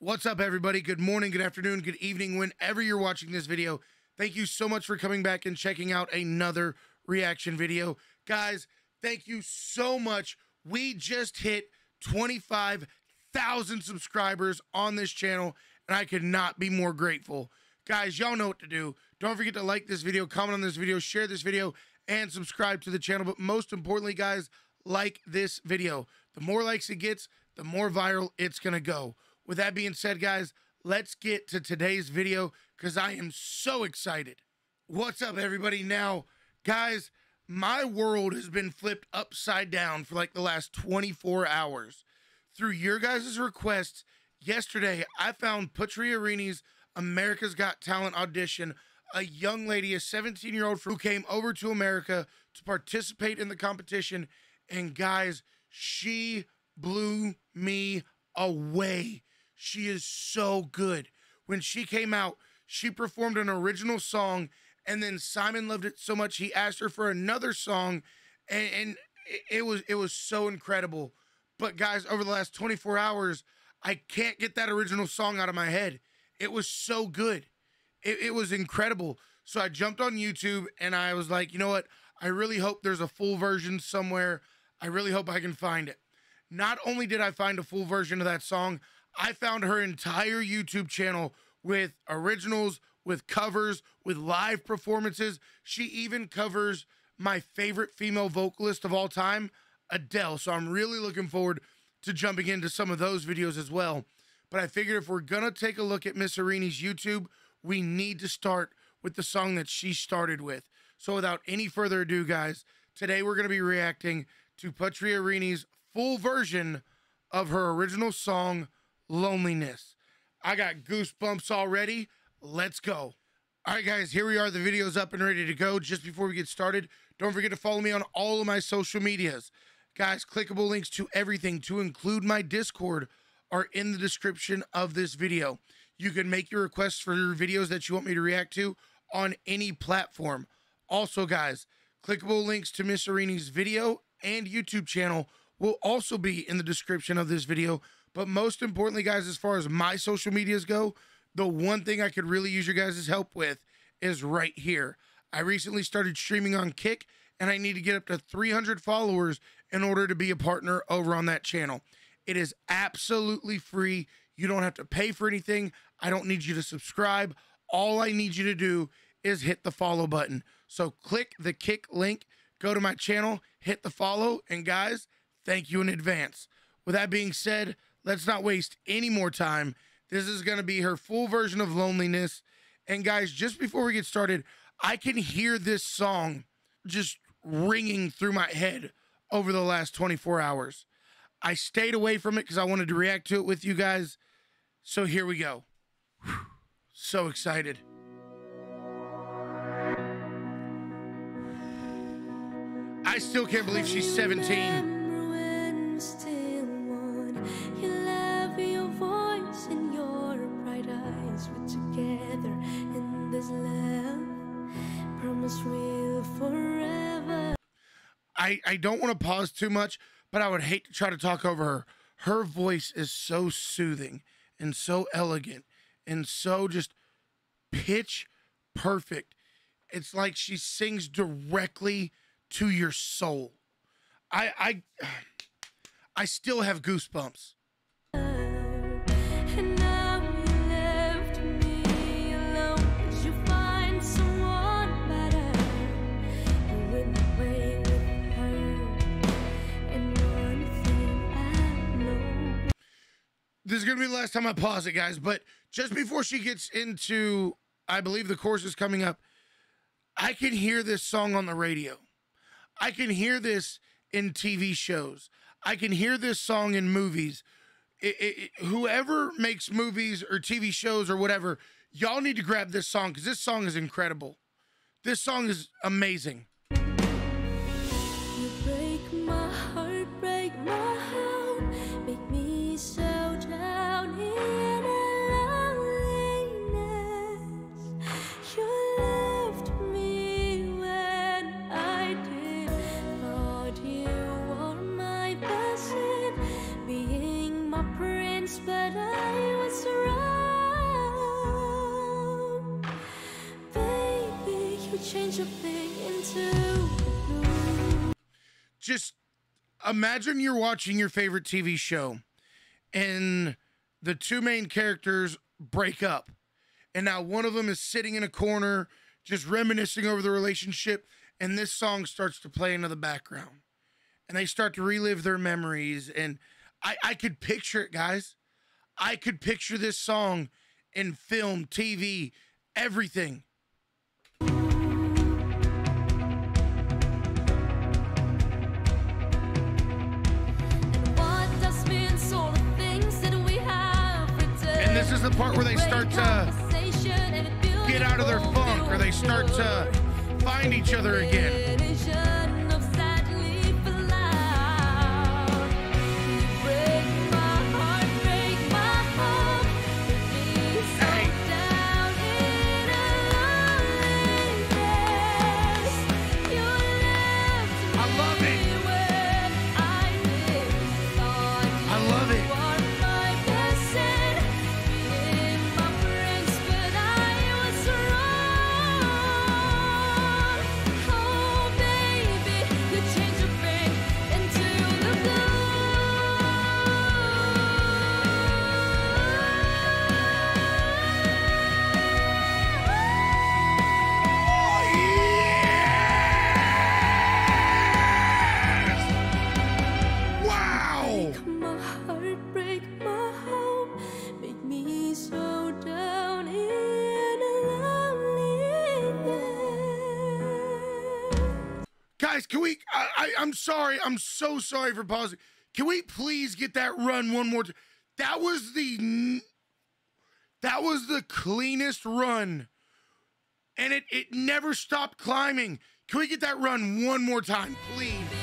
What's up, everybody? Good morning, good afternoon, good evening, whenever you're watching this video. Thank you so much for coming back and checking out another reaction video. Guys, thank you so much. We just hit 25,000 subscribers on this channel, and I could not be more grateful. Guys, y'all know what to do. Don't forget to like this video, comment on this video, share this video, and subscribe to the channel. But most importantly, guys, like this video. The more likes it gets, the more viral it's going to go. With that being said, guys, let's get to today's video because I am so excited. What's up, everybody? Now, guys, my world has been flipped upside down for like the last 24 hours. Through your guys' requests, yesterday I found Putri Ariani's America's Got Talent audition. A young lady, a 17 year old who came over to America to participate in the competition. And guys, she blew me away. She is so good. When she came out, she performed an original song, and then Simon loved it so much he asked her for another song, and, and it was it was so incredible. But guys, over the last 24 hours, I can't get that original song out of my head. It was so good. It, it was incredible. So I jumped on YouTube and I was like, you know what? I really hope there's a full version somewhere. I really hope I can find it. Not only did I find a full version of that song, I found her entire YouTube channel with originals, with covers, with live performances. She even covers my favorite female vocalist of all time, Adele. So I'm really looking forward to jumping into some of those videos as well. But I figured if we're going to take a look at Miss Ariani's YouTube, we need to start with the song that she started with. So without any further ado, guys, today we're going to be reacting to Putri Ariani's full version of her original song, loneliness. I got goosebumps already. Let's go. All right, guys, here we are. The video's up and ready to go. Just before we get started, don't forget to follow me on all of my social medias. Guys, clickable links to everything, to include my Discord, are in the description of this video. You can make your requests for your videos that you want me to react to on any platform. Also, guys, clickable links to Miss Ariani's video and YouTube channel will also be in the description of this video but most importantly, guys, as far as my social medias go, the one thing I could really use your guys' help with is right here. I recently started streaming on Kick, and I need to get up to 300 followers in order to be a partner over on that channel. It is absolutely free. You don't have to pay for anything. I don't need you to subscribe. All I need you to do is hit the follow button. So click the Kick link, go to my channel, hit the follow, and guys, thank you in advance. With that being said, Let's not waste any more time. This is going to be her full version of Loneliness. And guys, just before we get started, I can hear this song just ringing through my head over the last 24 hours. I stayed away from it because I wanted to react to it with you guys. So here we go. So excited. I still can't believe she's 17. Real forever. I, I don't want to pause too much, but I would hate to try to talk over her. Her voice is so soothing and so elegant and so just pitch perfect. It's like she sings directly to your soul. I I I still have goosebumps. This is going to be the last time I pause it, guys. But just before she gets into, I believe the course is coming up, I can hear this song on the radio. I can hear this in TV shows. I can hear this song in movies. It, it, it, whoever makes movies or TV shows or whatever, y'all need to grab this song because this song is incredible. This song is amazing. Just imagine you're watching your favorite TV show and the two main characters break up. And now one of them is sitting in a corner just reminiscing over the relationship and this song starts to play into the background. And they start to relive their memories and I I could picture it, guys. I could picture this song in film, TV, everything. Part where they start to get out of their funk or they start to find each other again. Can we? I, I, I'm sorry. I'm so sorry for pausing. Can we please get that run one more time? That was the. That was the cleanest run, and it it never stopped climbing. Can we get that run one more time, please?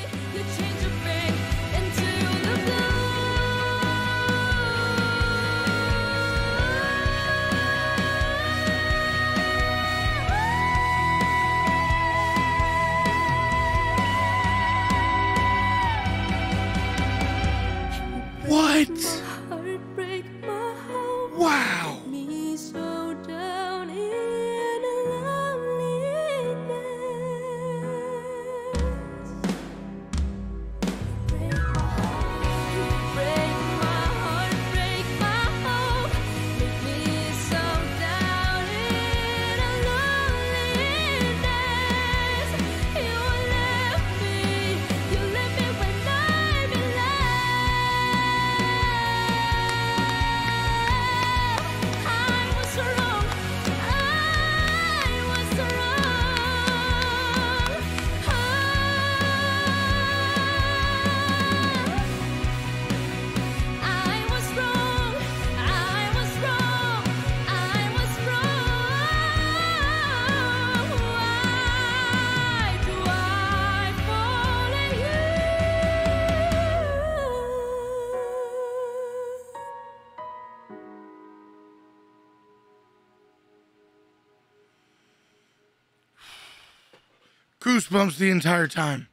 Goosebumps the entire time.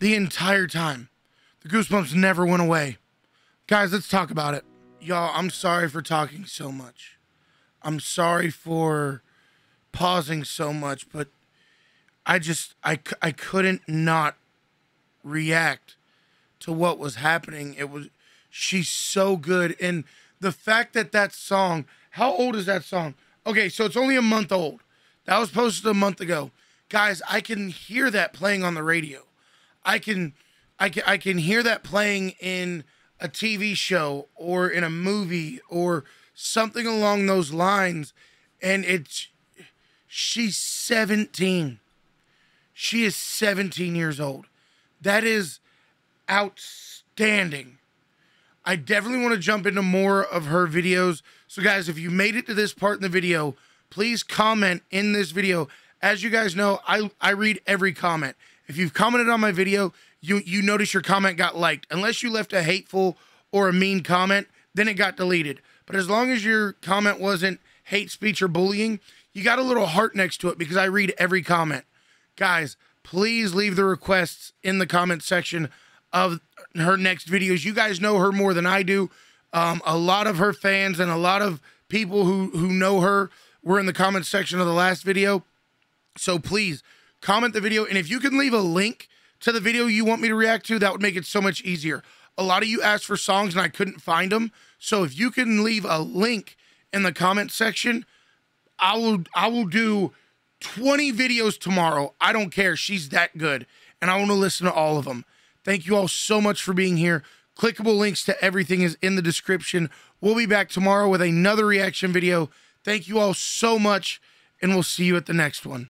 The entire time. The goosebumps never went away. Guys, let's talk about it. Y'all, I'm sorry for talking so much. I'm sorry for pausing so much, but I just I, I couldn't not react to what was happening. It was she's so good and the fact that that song, how old is that song? Okay, so it's only a month old. That was posted a month ago. Guys, I can hear that playing on the radio. I can I can I can hear that playing in a TV show or in a movie or something along those lines and it's she's 17. She is 17 years old. That is outstanding. I definitely want to jump into more of her videos. So, guys, if you made it to this part in the video, please comment in this video. As you guys know, I, I read every comment. If you've commented on my video, you, you notice your comment got liked. Unless you left a hateful or a mean comment, then it got deleted. But as long as your comment wasn't hate speech or bullying, you got a little heart next to it because I read every comment. Guys, please leave the requests in the comment section of her next videos. You guys know her more than I do. Um, a lot of her fans and a lot of people who who know her were in the comment section of the last video. So please comment the video, and if you can leave a link to the video you want me to react to, that would make it so much easier. A lot of you asked for songs and I couldn't find them. So if you can leave a link in the comment section, I will I will do 20 videos tomorrow. I don't care. She's that good. And I want to listen to all of them. Thank you all so much for being here. Clickable links to everything is in the description. We'll be back tomorrow with another reaction video. Thank you all so much, and we'll see you at the next one.